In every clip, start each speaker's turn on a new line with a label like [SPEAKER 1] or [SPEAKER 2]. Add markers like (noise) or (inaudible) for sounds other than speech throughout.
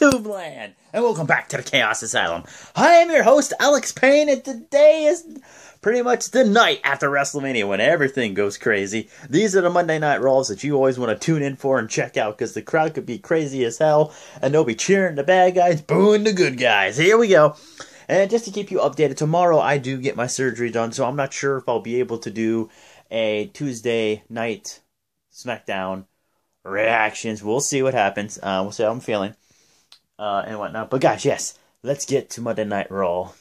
[SPEAKER 1] YouTube land, and welcome back to the Chaos Asylum. I am your host, Alex Payne, and today is pretty much the night after WrestleMania when everything goes crazy. These are the Monday Night Raws that you always want to tune in for and check out because the crowd could be crazy as hell, and they'll be cheering the bad guys, booing the good guys. Here we go. And just to keep you updated, tomorrow I do get my surgery done, so I'm not sure if I'll be able to do a Tuesday night SmackDown reactions. We'll see what happens. Uh, we'll see how I'm feeling uh, and whatnot. But guys, yes, let's get to Monday Night Raw.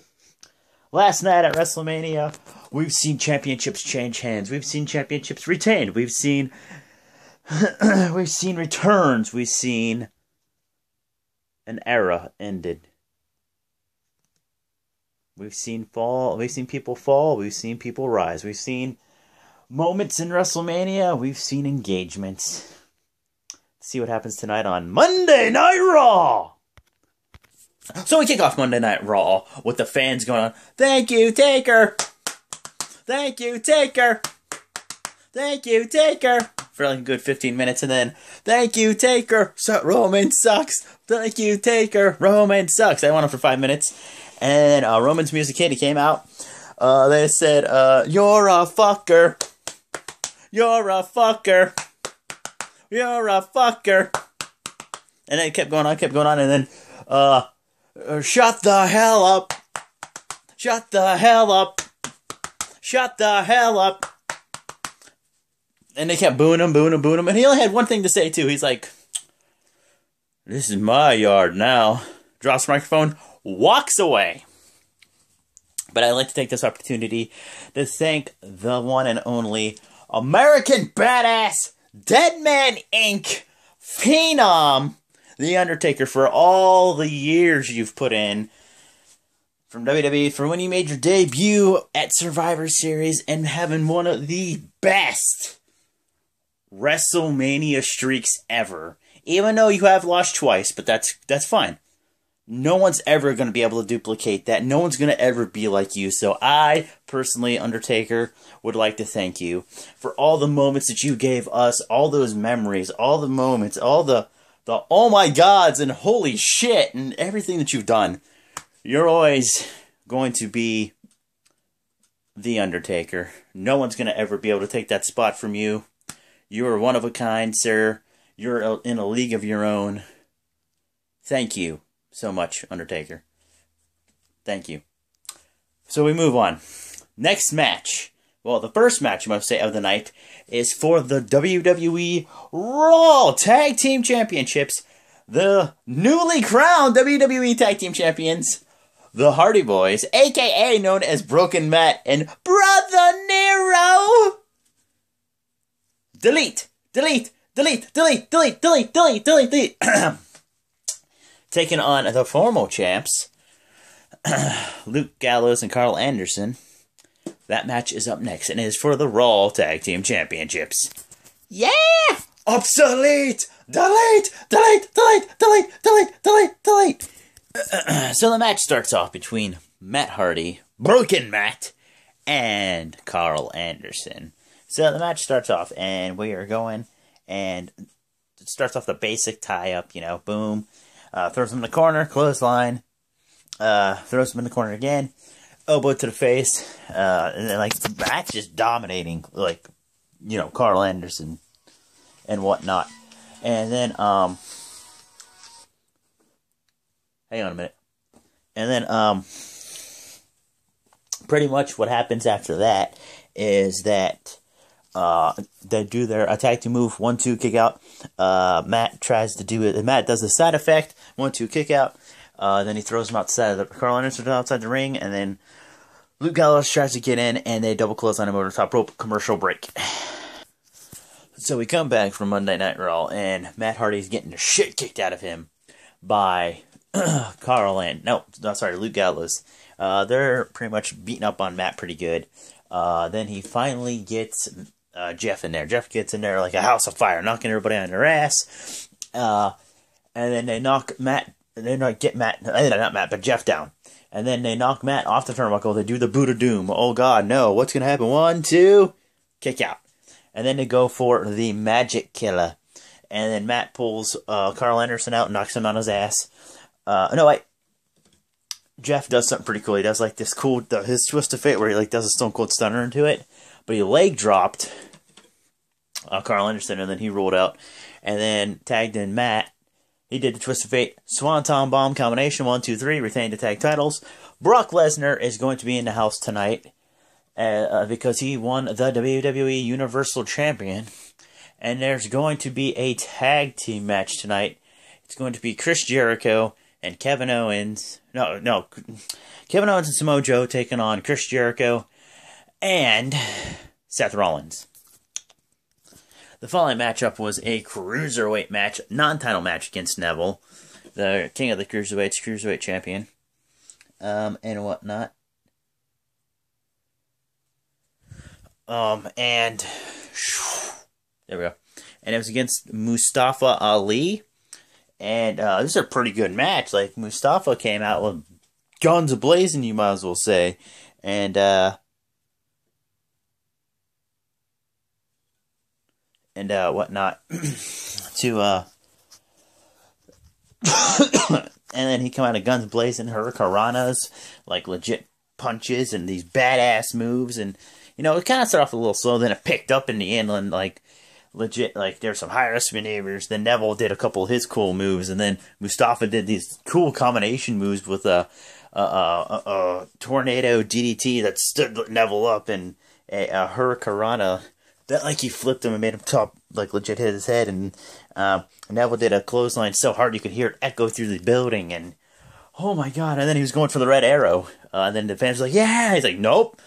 [SPEAKER 1] Last night at WrestleMania, we've seen championships change hands. We've seen championships retained. We've seen (clears throat) we've seen returns. We've seen an era ended. We've seen fall. We've seen people fall. We've seen people rise. We've seen moments in WrestleMania. We've seen engagements. See what happens tonight on Monday Night Raw. So we kick off Monday Night Raw with the fans going on. Thank you, Taker. Thank you, Taker. Thank you, Taker. For like a good 15 minutes, and then thank you, Taker. So Roman sucks. Thank you, Taker. Roman sucks. I went on for five minutes and uh, Roman's Music Kitty came out. Uh, they said, uh, "You're a fucker. You're a fucker. You're a fucker." And it kept going on, kept going on, and then, uh, uh, shut the hell up. Shut the hell up. Shut the hell up. And they kept booing him, booing him, booing him, and he only had one thing to say too. He's like, "This is my yard now." Drops microphone walks away. But I'd like to take this opportunity to thank the one and only American Badass Deadman Inc. Phenom, The Undertaker, for all the years you've put in from WWE, for when you made your debut at Survivor Series and having one of the best WrestleMania streaks ever. Even though you have lost twice, but that's that's fine no one's ever going to be able to duplicate that. No one's going to ever be like you. So I, personally, Undertaker, would like to thank you for all the moments that you gave us, all those memories, all the moments, all the, the oh my gods and holy shit and everything that you've done. You're always going to be the Undertaker. No one's going to ever be able to take that spot from you. You are one of a kind, sir. You're in a league of your own. Thank you so much, Undertaker. Thank you. So we move on. Next match. Well, the first match, you must say, of the night is for the WWE Raw Tag Team Championships. The newly crowned WWE Tag Team Champions, the Hardy Boys, aka known as Broken Matt and Brother Nero. Delete, delete, delete, delete, delete, delete, delete, delete, delete. (clears throat) taking on the formal champs, (clears throat) Luke Gallows and Karl Anderson. That match is up next and is for the Raw Tag Team Championships. Yeah! Obsolete! Delete! Delete! Delete! Delete! Delete! Delete! Delete! (clears throat) so the match starts off between Matt Hardy, Broken Matt, and Karl Anderson. So the match starts off, and we are going, and it starts off the basic tie up, you know, boom. Uh, throws him in the corner, clothesline. Uh, throws him in the corner again. Elbow to the face. Uh, and then, like, Matt's just dominating, like, you know, Karl Anderson and whatnot. And then, um, hang on a minute. And then, um, pretty much what happens after that is that uh, they do their attack to move one two kick out. Uh, Matt tries to do it. and Matt does the side effect one two kick out. Uh, then he throws him outside. The Karl Anderson outside the ring, and then Luke Gallows tries to get in, and they double close on him over the top rope. Commercial break. (sighs) So we come back from Monday Night Raw, and Matt Hardy's getting the shit kicked out of him by (clears throat) Karl and no, no, sorry, Luke Gallows. Uh, they're pretty much beating up on Matt pretty good. Uh, then he finally gets uh, Jeff in there. Jeff gets in there like a house of fire, knocking everybody on their ass. Uh, and then they knock Matt. They knock get Matt, (laughs) not Matt, but Jeff down. And then they knock Matt off the turnbuckle. They do the of doom. Oh God, no! What's gonna happen? One, two, kick out. And then they go for the magic killer. and then Matt pulls uh, Karl Anderson out and knocks him on his ass. Uh, no, wait. Jeff does something pretty cool. He does like this cool his twist of fate where he like does a Stone Cold Stunner into it, but he leg dropped uh, Karl Anderson and then he rolled out, and then tagged in Matt. He did the twist of fate Swanton Bomb combination one two three retained the tag titles. Brock Lesnar is going to be in the house tonight uh, uh because he won the WWE Universal Champion, and there's going to be a tag team match tonight. It's going to be Chris Jericho and Kevin Owens. No, no, Kevin Owens and Samoa Joe taking on Chris Jericho and Seth Rollins. The following matchup was a cruiserweight match, non-title match against Neville, the king of the cruiserweights, cruiserweight champion, um, and whatnot. Um, and (sighs) there we go. And it was against Mustafa Ali and uh, this is a pretty good match. Like Mustafa came out with guns blazing, you might as well say, and uh, and uh, whatnot (clears throat) to uh, (coughs) and then he come out of guns blazing, hurricanranas, like legit punches and these badass moves, and you know it kind of started off a little slow, then it picked up in the end, and like legit like there's some high risk maneuvers. Then Neville did a couple of his cool moves, and then Mustafa did these cool combination moves with a a, a, a tornado DDT that stood Neville up and a, a hurricanrana that like he flipped him and made him top like legit hit his head. And uh, Neville did a clothesline so hard you could hear it echo through the building. And oh my god! And then he was going for the red arrow. Uh, and then the fans were like, "Yeah!" He's like, "Nope."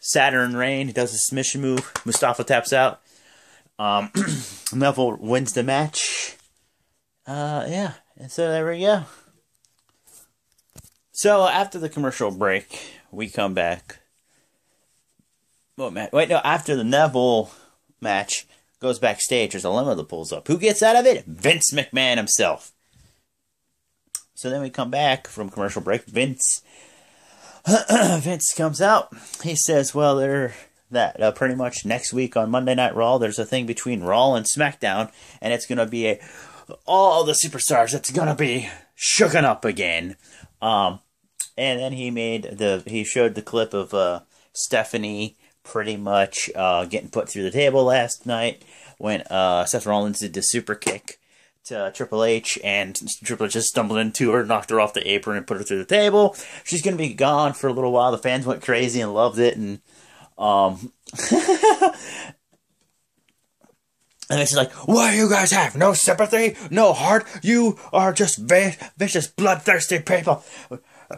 [SPEAKER 1] Saturn Rain. He does a submission move. Mustafa taps out. Um, (clears throat) Neville wins the match. Uh, yeah, and so there we go. So after the commercial break, we come back. What match? Wait, no. After the Neville match goes backstage, there's a limo that pulls up. Who gets out of it? Vince McMahon himself. So then we come back from commercial break. Vince, (clears throat) Vince comes out. He says, "Well, they're." that uh, pretty much next week on Monday Night Raw, there's a thing between Raw and SmackDown, and it's gonna be a all the superstars. It's gonna be shooken up again. Um, and then he made the he showed the clip of uh, Stephanie pretty much uh, getting put through the table last night when uh, Seth Rollins did the super kick to Triple H, and Triple H just stumbled into her, knocked her off the apron, and put her through the table. She's gonna be gone for a little while. The fans went crazy and loved it, and um, (laughs) and it's like, what do you guys have? No sympathy? No heart? You are just vicious, bloodthirsty people.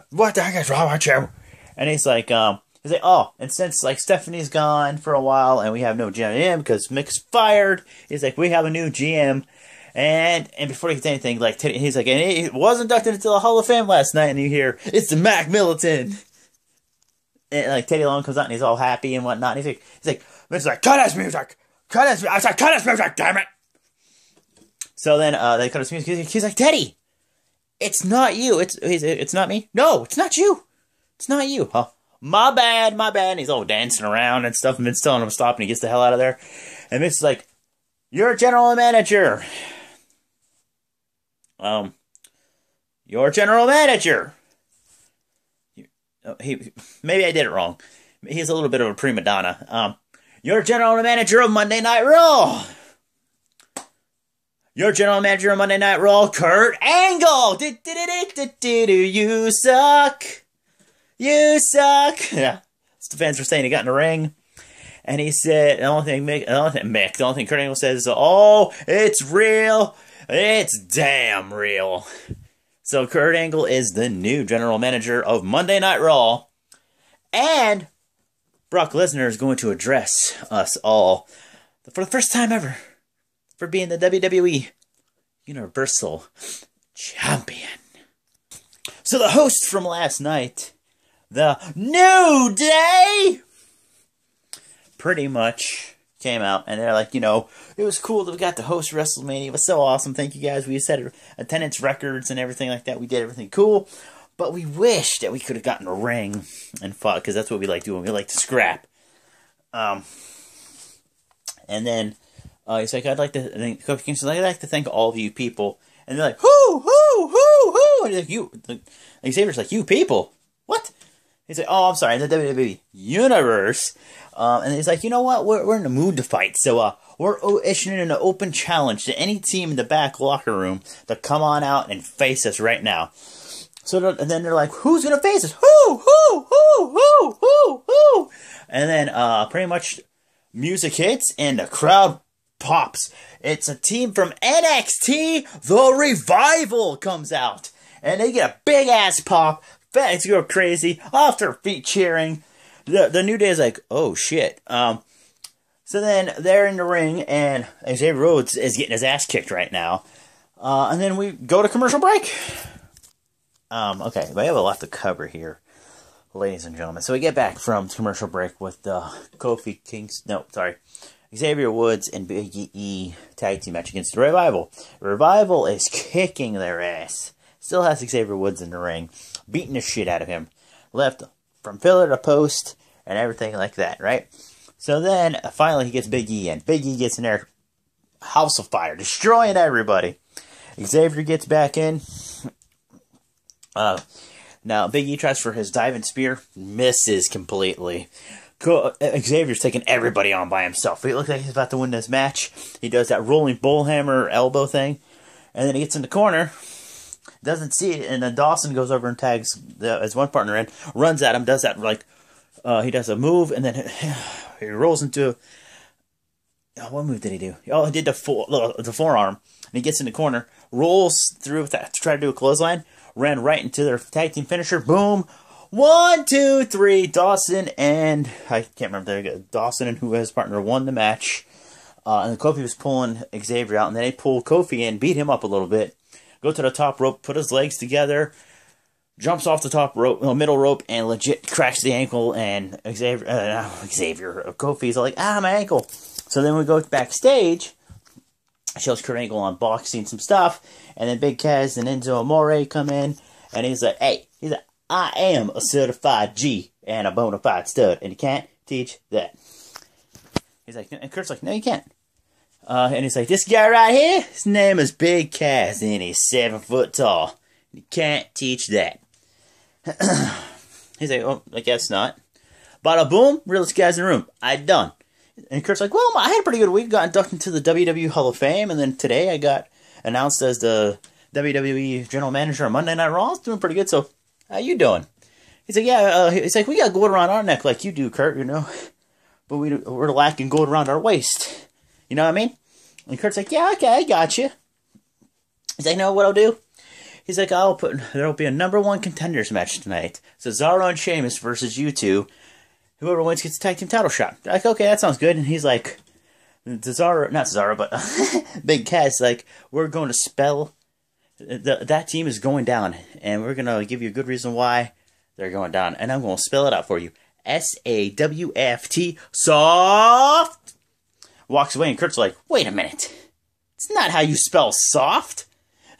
[SPEAKER 1] What the heck is wrong with you? And he's like, um, he's like, oh, and since like Stephanie's gone for a while and we have no GM because Mick's fired, he's like, we have a new GM. And and before he gets anything, like he's like, and he was inducted into the Hall of Fame last night, and you hear it's the Mac Militant and like Teddy Long comes out and he's all happy and whatnot. And he's like, he's like, it's like, cut his music, cut his, I said, cut his music, damn it. So then uh, they cut his music. He's like, Teddy, it's not you. It's he's, it's not me. No, it's not you. It's not you. Huh? My bad, my bad. And he's all dancing around and stuff. And Vince telling him to stop, and he gets the hell out of there. And Vince is like, "You're a general manager." Um, your general manager. Oh, he maybe I did it wrong. He's a little bit of a prima donna. Um, you're general manager of Monday Night Raw. Your general manager of Monday Night Raw, Kurt Angle. You suck. You suck. (laughs) Yeah, it's the fans were saying he got in the ring. And he said, the only thing Mick, the only thing Mick, the only thing Kurt Angle says is, "Oh, it's real. It's damn real." So Kurt Angle is the new general manager of Monday Night Raw. And Brock Lesnar is going to address us all for the first time ever for being the WWE Universal Champion. So the host from last night, the New Day, pretty much came out and they're like, you know, it was cool that we got to host WrestleMania. It was so awesome. Thank you guys. We set attendance records and everything like that. We did everything cool. But we wish that we could have gotten a ring and fought because that's what we like doing. We like to scrap. Um, and then Uh, he's like, I'd like to. I'd like to thank all of you people. And they're like, who, who, who, who? And he's like, you. Like, Xavier's like, you people. What? He's like, oh, I'm sorry, the WWE Universe. Um, and he's like, you know what? We're, we're in the mood to fight. So uh, we're issuing an open challenge to any team in the back locker room to come on out and face us right now. So and then they're like, who's gonna face us? Who, who, who, who, who, who? And then uh, pretty much music hits and the crowd pops. It's a team from NXT, The Revival comes out. And they get a big ass pop. Fans go crazy, off their feet cheering. The, the New Day is like, oh shit. Um, so then they're in the ring, and Xavier Rhodes is getting his ass kicked right now. Uh, and then we go to commercial break. Um, okay, we have a lot to cover here, ladies and gentlemen. So we get back from commercial break with the uh, Kofi Kings. No, sorry. Xavier Woods and Big E tag team match against the Revival. Revival is kicking their ass. Still has Xavier Woods in the ring, beating the shit out of him. Left from pillar to post and everything like that, right? So then finally he gets Big E in. Big E gets in there, house of fire, destroying everybody. Xavier gets back in. Uh, now Big E tries for his diving spear, misses completely. Uh, Xavier's taking everybody on by himself. He looks like he's about to win this match. He does that rolling bullhammer elbow thing, and then he gets in the corner, doesn't see it, and then Dawson goes over and tags the, his one partner in, runs at him, does that like uh, he does a move, and then (sighs) he rolls into. Oh, what move did he do? Oh, he did the full, the forearm, and he gets in the corner, rolls through with that to try to do a clothesline, ran right into their tag team finisher. Boom. One, two, three. Dawson and I can't remember. Dawson and who his partner won the match. Uh, and Kofi was pulling Xavier out, and then they pull Kofi in, beat him up a little bit, go to the top rope, put his legs together, jumps off the top rope, middle rope, and legit cracks the ankle. And Xavier, uh, Xavier, Kofi's like, ah, my ankle. So then we go backstage. Shows Kurt Angle unboxing some stuff, and then Big Cass and Enzo Amore come in, and he's like, hey, he's like, I am a certified G and a bona fide stud, and you can't teach that. He's like, and Kurt's like, no, you can't. Uh, and he's like, this guy right here, his name is Big Cass, and he's seven foot tall. You can't teach that. (clears throat) he's like, oh, I guess not. Bada boom, realest guys in the room. I done. And Kurt's like, well, I had a pretty good week. Got inducted into the WWE Hall of Fame, and then today I got announced as the WWE General Manager on Monday Night Raw. It's doing pretty good. So, how you doing? He's like, yeah. Uh, he's like, we got gold around our neck like you do, Kurt. You know, (laughs) but we we're lacking gold around our waist. You know what I mean? And Kurt's like, yeah, okay, I got you. He's like, know what I'll do? He's like, I'll put there'll be a number one contenders match tonight. Cesaro and Sheamus versus you two. Whoever wins gets a tag team title shot. Like, okay, that sounds good. And he's like, Cesaro, not Cesaro, but (laughs) Big Cass, like, we're going to spell the, that team is going down, and we're gonna give you a good reason why they're going down, and I'm gonna spell it out for you. S A W F T soft. Walks away, and Kurt's like, "Wait a minute, it's not how you spell soft."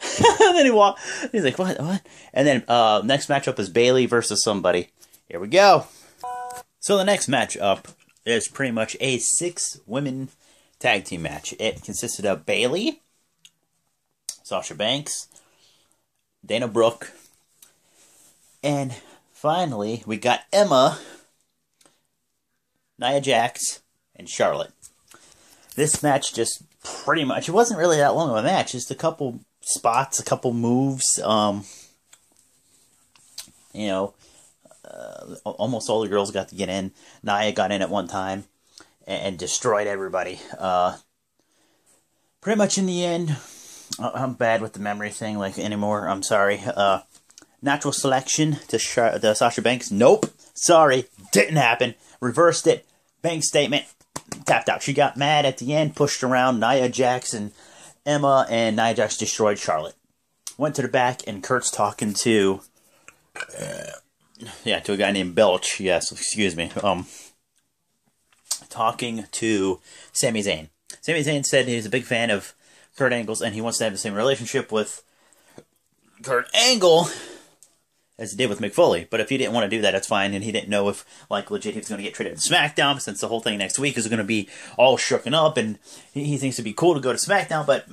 [SPEAKER 1] (laughs) and then he walk. He's like, "What? What?" And then uh, next matchup is Bayley versus somebody. Here we go. So the next matchup is pretty much a six women tag team match. It consisted of Bayley, Sasha Banks, Dana Brooke, and finally we got Emma, Nia Jax, and Charlotte. This match just pretty much it wasn't really that long of a match, just a couple spots, a couple moves. Um, you know, uh, almost all the girls got to get in. Nia got in at one time and, and destroyed everybody. Uh, pretty much in the end, I'm bad with the memory thing like anymore. I'm sorry. Uh, natural selection to the Sasha Banks. Nope. Sorry, didn't happen. Reversed it. Bank statement. Tapped out. She got mad at the end. Pushed around Nia Jackson, Emma, and Nia Jax destroyed Charlotte. Went to the back, and Kurt's talking to. Uh, yeah, to a guy named Belch. Yes, excuse me. Um, talking to Sami Zayn. Sami Zayn said he's a big fan of Kurt Angle's, and he wants to have the same relationship with Kurt Angle. As he did with Mick Foley. But if he didn't want to do that, that's fine. And he didn't know if, like, legit he was going to get traded to SmackDown since the whole thing next week is going to be all shooken up. And he, he thinks it'd be cool to go to SmackDown. But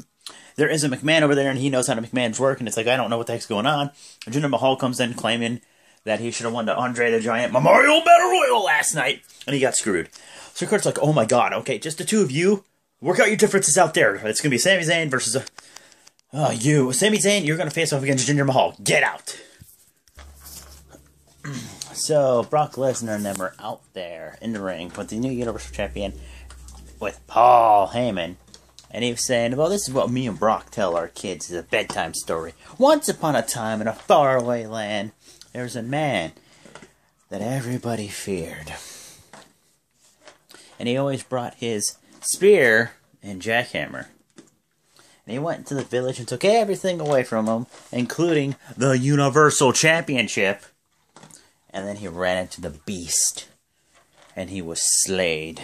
[SPEAKER 1] there is a McMahon over there, and he knows how to McMahon's work. And it's like, I don't know what the heck's going on. Jinder Mahal comes in claiming that he should have won the Andre the Giant Memorial Battle Royal last night. And he got screwed. So Kurt's like, oh my god, okay, just the two of you. Work out your differences out there. It's going to be Sami Zayn versus. A, oh, you. Sami Zayn, you're going to face off against Jinder Mahal. Get out. (clears throat) So Brock Lesnar and them are out there in the ring with the new Universal Champion with Paul Heyman. And he was saying, well, this is what me and Brock tell our kids as a bedtime story. Once upon a time in a faraway land, there was a man that everybody feared. And he always brought his spear and jackhammer. And he went into the village and took everything away from him, including the Universal Championship and then he ran into the beast, and he was slayed.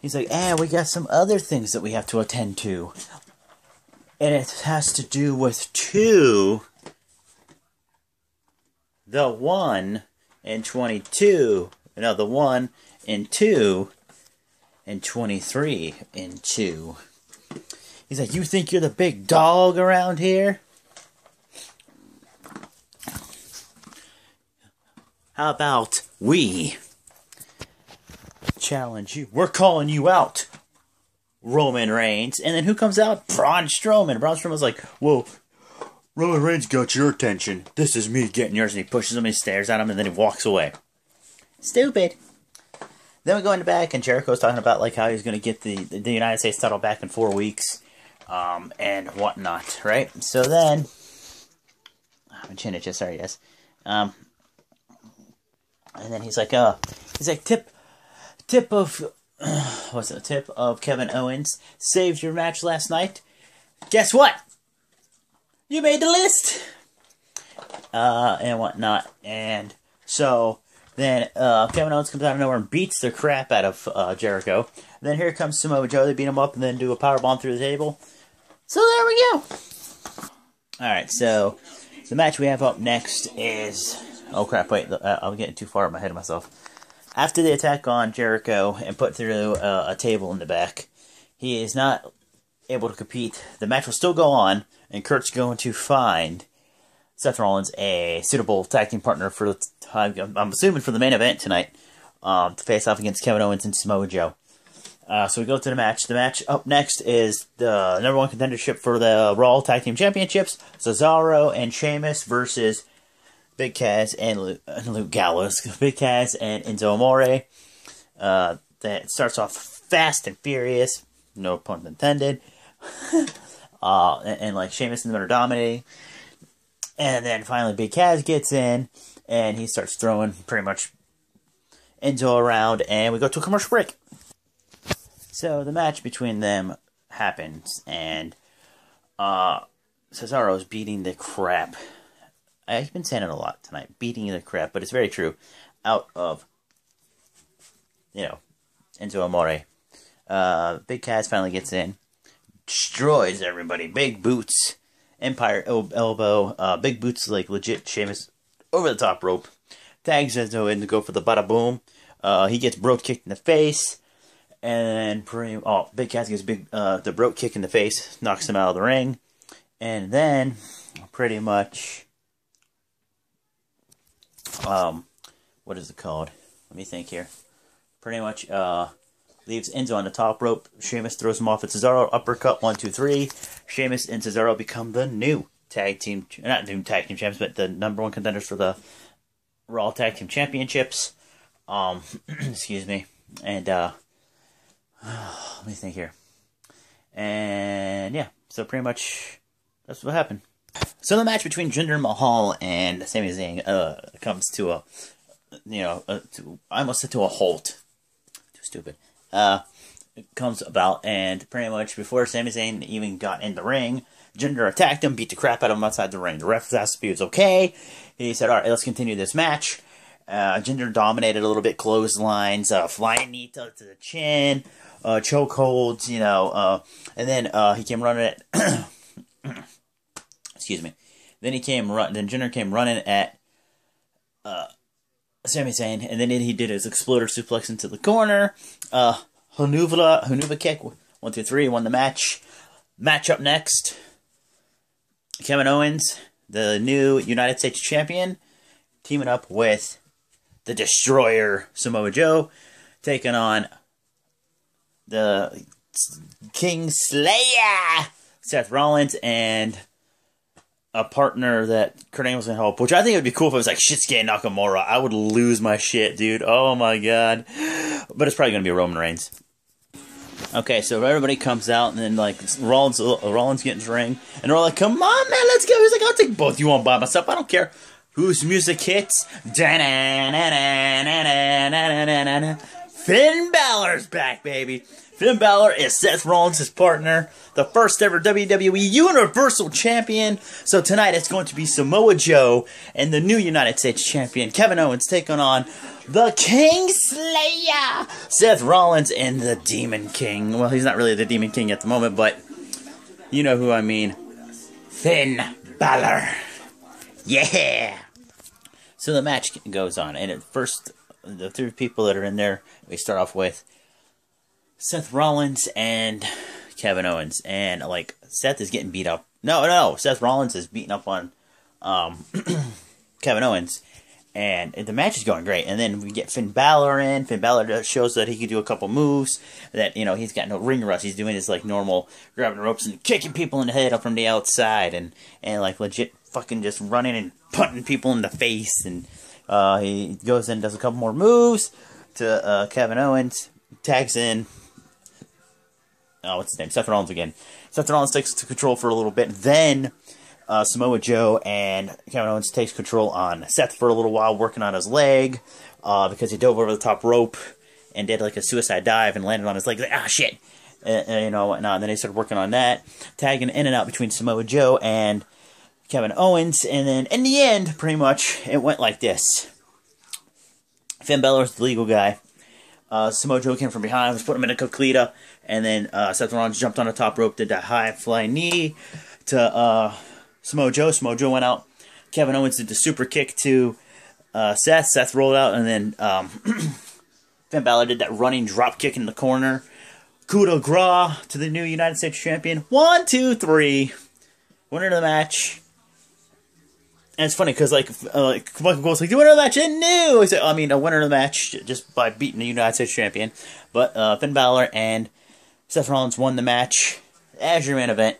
[SPEAKER 1] He's like, eh, we got some other things that we have to attend to. And it has to do with two. The one and 22. No, the one and two and 23 and two. He's like, you think you're the big dog around here? How about we challenge you? We're calling you out, Roman Reigns. And then who comes out? Braun Strowman. Braun Strowman's like, whoa, Roman Reigns got your attention. This is me getting yours. And he pushes him, he stares at him, and then he walks away. Stupid. Then we go in the back, and Jericho's talking about like how he's going to get the, the United States title back in four weeks, um, and whatnot, right? So then, I'm chin it just sorry, yes. Um, and then he's like, uh, he's like, tip, tip of, (sighs) what's it, tip of Kevin Owens saved your match last night. Guess what? You made the list. Uh, and whatnot. And so then uh, Kevin Owens comes out of nowhere and beats the crap out of uh, Jericho. And then here comes Samoa Joe. They beat him up and then do a power bomb through the table. So there we go. All right, so the match we have up next is Oh crap! Wait, uh, I'm getting too far ahead of myself. After the attack on Jericho and put through uh, a table in the back, he is not able to compete. The match will still go on, and Kurt's going to find Seth Rollins a suitable tag team partner for the time. I'm assuming for the main event tonight um, to face off against Kevin Owens and Samoa Joe. Uh, so we go to the match. The match up next is the number one contendership for the Raw Tag Team Championships: Cesaro and Sheamus versus Big Cass and Luke, Luke Gallows, (laughs) Big Cass and Enzo Amore. Uh, that starts off fast and furious, no pun intended. (laughs) uh, and, and, like Sheamus and them are dominating. And then finally Big Cass gets in and he starts throwing pretty much Enzo around and we go to a commercial break. So the match between them happens and uh Cesaro is beating the crap I've been saying it a lot tonight, beating the crap, but it's very true. Out of, you know, Enzo Amore. Uh, Big Cass finally gets in, destroys everybody. Big boots, Empire elbow, uh, big boots like legit Sheamus over the top rope. Tags Enzo in to go for the bada boom. Uh, he gets Brogue kicked in the face, and pretty oh Big Cass gets big uh, the Brogue kick in the face, knocks him out of the ring, and then pretty much um, what is it called? Let me think here. Pretty much, uh, leaves Enzo on the top rope. Sheamus throws him off at Cesaro. Uppercut, one, two, three. Sheamus and Cesaro become the new tag team, not new tag team champions, but the number one contenders for the Raw Tag Team Championships. Um, (clears throat) excuse me. And, uh, (sighs) let me think here. And, yeah, so pretty much that's what happened. So the match between Jinder Mahal and Sami Zayn uh, comes to a, you know, a, to, I almost said to a halt. Too stupid. Uh, it comes about, and pretty much before Sami Zayn even got in the ring, Jinder attacked him, beat the crap out of him outside the ring. The ref asked if he was okay. He said, all right, let's continue this match. Uh, Jinder dominated a little bit, clotheslines, uh, flying knee to, to the chin, uh, chokeholds, you know, uh, and then uh, he came running it. (clears throat) (coughs) excuse me. Then he came run. Then Jinder came running at uh, Sami Zayn, and then he did his exploder suplex into the corner. Uh, Helluva Helluva kick one two three won the match. Match up next. Kevin Owens, the new United States champion, teaming up with the Destroyer Samoa Joe, taking on the King Slayer Seth Rollins and a partner that Kurt Angle's gonna help, which I think it would be cool if it was like Shinsuke Nakamura. I would lose my shit, dude. Oh my god. But it's probably gonna be Roman Reigns. Okay, so everybody comes out, and then like Rollins, uh, Rollins his ring, and they're all like, "Come on, man, let's go." He's like, "I'll take both you on by myself. I don't care whose music hits." Finn Balor's back, baby. Finn Balor is Seth Rollins' partner, the first ever WWE Universal Champion. So tonight it's going to be Samoa Joe and the new United States Champion, Kevin Owens, taking on the King Slayer, Seth Rollins, and the Demon King. Well, he's not really the Demon King at the moment, but you know who I mean. Finn Balor. Yeah. So the match goes on, and at first, the three people that are in there, we start off with Seth Rollins and Kevin Owens, and like Seth is getting beat up. No, no, Seth Rollins is beating up on um, (clears throat) Kevin Owens, and the match is going great. And then we get Finn Balor in. Finn Balor shows that he can do a couple moves. That you know he's got no ring rust. He's doing his like normal grabbing ropes and kicking people in the head up from the outside, and and like legit fucking just running and punting people in the face. And uh, he goes in, does a couple more moves to uh, Kevin Owens, tags in oh, what's his name? Seth Rollins again. Seth Rollins takes control for a little bit. Then uh, Samoa Joe and Kevin Owens takes control on Seth for a little while, working on his leg uh, because he dove over the top rope and did like a suicide dive and landed on his leg. Like, ah, shit. Uh, you know, whatnot. And then they started working on that, tagging in and out between Samoa Joe and Kevin Owens. And then in the end, pretty much, it went like this. Finn Balor's the legal guy. Uh, Samoa Joe came from behind, was put him in a Coquina, and then uh, Seth Rollins jumped on the top rope, did that high fly knee to uh, Samoa Joe. Samoa Joe went out. Kevin Owens did the super kick to uh, Seth. Seth rolled out, and then um, (clears throat) Finn Balor did that running drop kick in the corner. Coup de grace to the new United States champion. One, two, three. Winner of the match. And it's funny because like uh, like Michael Cole's like the winner of the match isn't new. I, said, I mean, a winner of the match just by beating the United States champion. But uh, Finn Balor and Seth Rollins won the match as your main event.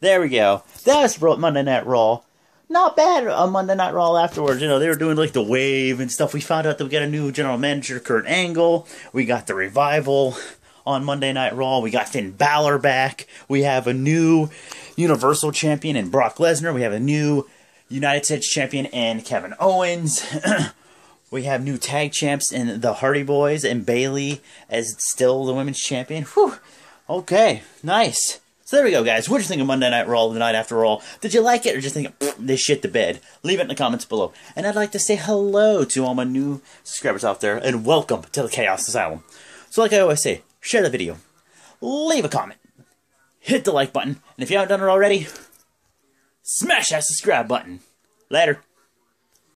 [SPEAKER 1] There we go. That's Monday Night Raw. Not bad on Monday Night Raw afterwards. You know, they were doing like the wave and stuff. We found out that we got a new general manager, Kurt Angle. We got the revival on Monday Night Raw. We got Finn Balor back. We have a new Universal Champion in Brock Lesnar. We have a new United States Champion and Kevin Owens. (clears throat) we have new tag champs in the Hardy Boys and Bayley as still the women's champion. Whew. Okay, nice. So there we go, guys. What did you think of Monday Night Raw the night after all? Did you like it or just think they shit the bed? Leave it in the comments below. And I'd like to say hello to all my new subscribers out there and welcome to the Chaos Asylum. So like I always say, share the video, leave a comment, hit the like button, and if you haven't done it already, smash that subscribe button. Later.